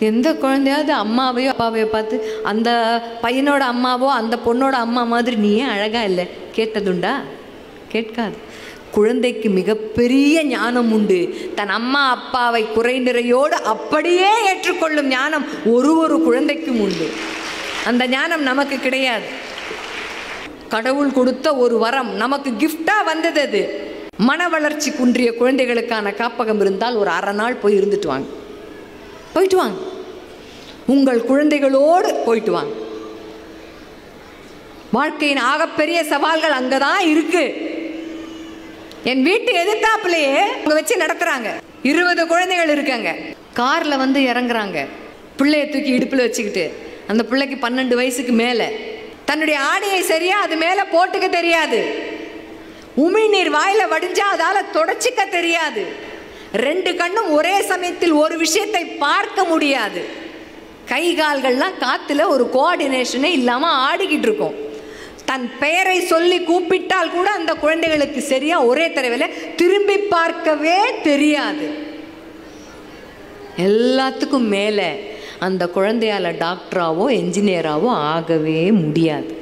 எந்த குழந்தையாவது அம்மாவையோ அப்பாவையோ பார்த்து அந்த பையனோட அம்மாவோ அந்த பொண்ணோட அம்மா மாதிரி நீ ஏன் அழகாக இல்லை? கேட்டதுண்டா? கேட்காது. குழந்தைக்கு மிகப்பெரிய ஞானம் உண்டு. தன் அம்மா அப்பாவை குறை நிறையோடு அப்படியே ஏற்றுக்கொள்ளும் ஞானம் ஒரு ஒரு குழந்தைக்கும் உண்டு. அந்த ஞானம் நமக்கு கிடையாது. கடவுள் கொடுத்த ஒரு வரம் நமக்கு கிஃப்டாக வந்தது அது. மன வளர்ச்சி குன்றிய குழந்தைகளுக்கான காப்பகம் இருந்தால் ஒரு அரை நாள் போய் இருந்துட்டு வாங்க. போயிட்டு வாங்க. உங்கள் குழந்தைகளோடு போயிட்டு வாங்க. வாழ்க்கையின் ஆகப்பெரிய சவால்கள் அங்கே தான் இருக்கு. என் வீட்டு எதிர்த்தாப்புலயே அவங்க வச்சு நடத்துறாங்க. இருபது குழந்தைகள் இருக்காங்க. கார்ல வந்து இறங்குறாங்க. பிள்ளைய தூக்கி இடுப்பில் வச்சுக்கிட்டு அந்த பிள்ளைக்கு பன்னெண்டு வயசுக்கு மேலே. தன்னுடைய ஆடையை சரியா அது மேலே போட்டுக்க தெரியாது. உமிழ்நீர் வாயில வடிஞ்சா அதால தொடச்சிக்க தெரியாது. ரெண்டு கண்ணும் ஒரே சமயத்தில் ஒரு விஷயத்தை பார்க்க முடியாது. கை கால்கள்லாம் காத்துல ஒரு கோஆர்டினேஷனே இல்லாம ஆடிக்கிட்டு இருக்கும். தன் பெயரை சொல்லி கூப்பிட்டால் கூட அந்த குழந்தைகளுக்கு சரியா ஒரே தடவையில் திரும்பி பார்க்கவே தெரியாது. எல்லாத்துக்கும் மேலே அந்த குழந்தையால டாக்டராவோ என்ஜினியராவோ ஆகவே முடியாது.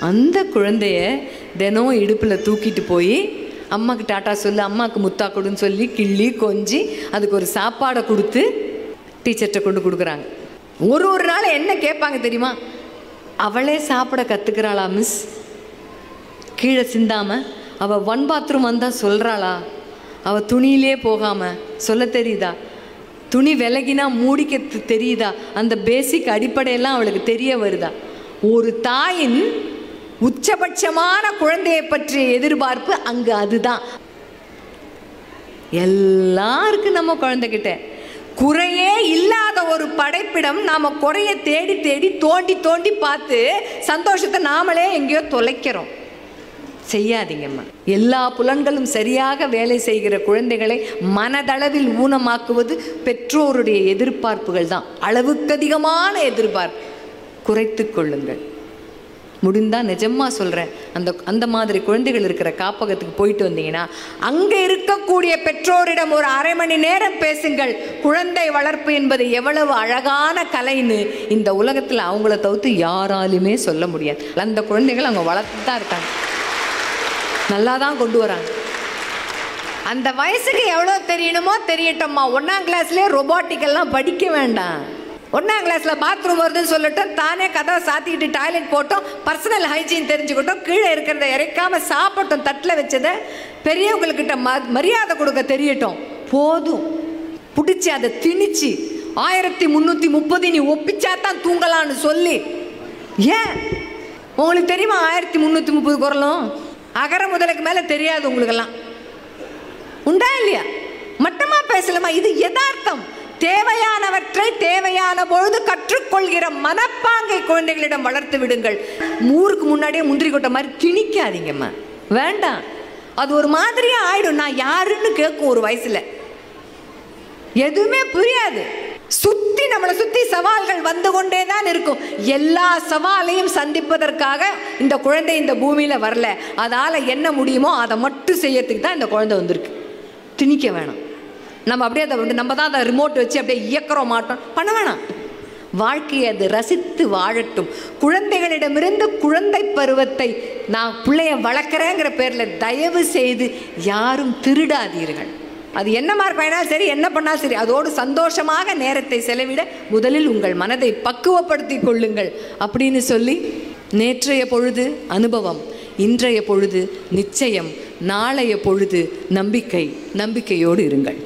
அந்த குழந்தைய தினம் இடுப்பில் தூக்கிட்டு போய் அம்மாவுக்கு டாட்டா சொல்லு அம்மாவுக்கு முத்தா கொடுன்னு சொல்லி கிள்ளி கொஞ்சி அதுக்கு ஒரு சாப்பாடை கொடுத்து டீச்சர்கிட்ட கொண்டு கொடுக்குறாங்க. ஒரு ஒரு நாள் என்ன கேட்பாங்க தெரியுமா? அவளே சாப்பிட கற்றுக்கிறாளா மிஸ் கீழே சிந்தாமல் அவள் ஒன் பாத்ரூம் வந்தால் சொல்கிறாளா அவள் துணியிலே போகாமல் சொல்ல தெரியுதா? துணி விலகினா மூடிக்க தெரியுதா? அந்த பேசிக் அடிப்படையெல்லாம் அவளுக்கு தெரிய வருதா? ஒரு தாயின் உச்சபட்சமான குழந்தையை பற்றிய எதிர்பார்ப்பு அங்கு அதுதான். எல்லாருக்கும் நம்ம குழந்தைகிட்ட. குறையே இல்லாத ஒரு படைப்பிடம் நாம் குறைய தேடி தேடி தோண்டி தோண்டி பார்த்து சந்தோஷத்தை நாமளே எங்கேயோ தொலைக்கிறோம். செய்யாதீங்கம்மா. எல்லா புலன்களும் சரியாக வேலை செய்கிற குழந்தைகளை மனதளவில் ஊனமாக்குவது பெற்றோருடைய எதிர்பார்ப்புகள் தான். அளவுக்கு அதிகமான எதிர்பார்ப்பு. குறைத்து கொள்ளுங்கள். முடிந்தால் நிஜமா சொல்கிறேன் அந்த அந்த மாதிரி குழந்தைகள் இருக்கிற காப்பகத்துக்கு போயிட்டு வந்தீங்கன்னா அங்கே இருக்கக்கூடிய பெற்றோரிடம் ஒரு அரை மணி நேரம் பேசுங்கள். குழந்தை வளர்ப்பு என்பது எவ்வளவு அழகான கலைன்னு இந்த உலகத்தில் அவங்கள தவிர்த்து யாராலுமே சொல்ல முடியாது. அந்த குழந்தைகள் அவங்க வளர்த்து தான் இருக்காங்க. நல்லா தான் கொண்டு வராங்க. அந்த வயசுக்கு எவ்வளோ தெரியணுமோ தெரியட்டோம்மா. ஒன்றாம் கிளாஸ்லேயே ரொபாட்டிக்கெல்லாம் படிக்க வேண்டாம். ஒன்றாம் கிளாஸில் பாத்ரூம் வருதுன்னு சொல்லட்டும் தானே கதவை சாத்திக்கிட்டு டாய்லெட் போட்டோம். பர்சனல் ஹைஜீன் தெரிஞ்சுக்கிட்டோம். கீழே இருக்கிறத இறைக்காமல் சாப்பிட்டோம். தட்டில் வச்சதை பெரியவங்கக்கிட்ட ம மரியாதை கொடுக்க தெரியட்டும். போதும். பிடிச்சி அதை திணிச்சு ஆயிரத்தி முந்நூற்றி முப்பது நீ ஒப்பிச்சா தான் தூங்கலான்னு சொல்லி. ஏன்? உங்களுக்கு தெரியுமா ஆயிரத்தி முந்நூற்றி முப்பது குரலும்? அகர முதலுக்கு மேலே தெரியாது உங்களுக்கெல்லாம். உண்டா இல்லையா? மட்டமாக பேசலாமா? இது யதார்த்தம். தேவையானவற்றை தேவையான பொழுது கற்றுக்கொள்கிற மனப்பாங்கை குழந்தைகளிடம் வளர்த்து விடுங்கள். ஊருக்கு முன்னாடியே முந்திரி கொட்டை மாதிரி திணிக்காதீங்கம்மா. வேண்டாம். அது ஒரு மாதிரியாக ஆயிடும். நான் யாருன்னு கேட்கும் ஒரு வயசுல. எதுவுமே புரியாது. சுத்தி நம்மளை சுத்தி சவால்கள் வந்து கொண்டே தான் இருக்கும். எல்லா சவாலையும் சந்திப்பதற்காக இந்த குழந்தை இந்த பூமியில வரல. அதால என்ன முடியுமோ அதை மட்டும் செய்யறதுக்கு தான் இந்த குழந்தை வந்திருக்கு. திணிக்க வேணாம். நம்ம அப்படியே அதை வந்து நம்ம தான் அதை ரிமோட் வச்சு அப்படியே இயக்கிறோம் மாட்டோம். பண்ண வேணாம். வாழ்க்கையை அது ரசித்து வாழட்டும். குழந்தைகளிடமிருந்து குழந்தை பருவத்தை நான் பிள்ளைய வளர்க்குறேங்கிற பேரில் தயவு செய்து யாரும் திருடாதீர்கள். அது என்ன மார்க் பயனாலும் சரி என்ன பண்ணாலும் சரி அதோடு சந்தோஷமாக நேரத்தை செலவிட முதலில் உங்கள் மனதை பக்குவப்படுத்தி கொள்ளுங்கள் அப்படின்னு சொல்லி நேற்றைய பொழுது அனுபவம் இன்றைய பொழுது நிச்சயம் நாளைய பொழுது நம்பிக்கை நம்பிக்கையோடு இருங்கள்.